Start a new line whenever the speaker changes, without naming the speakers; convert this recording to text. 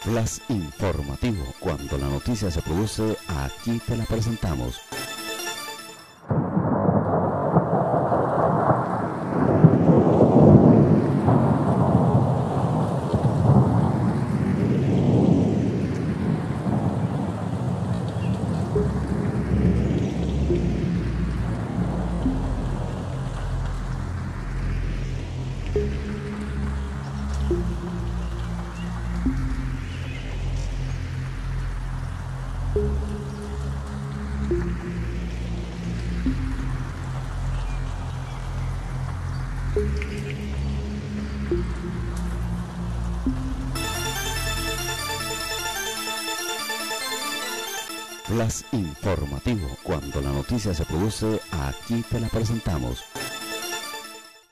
Flash informativo. Cuando la noticia se produce, aquí te la presentamos. Flash informativo. Cuando la noticia se produce, aquí te la presentamos.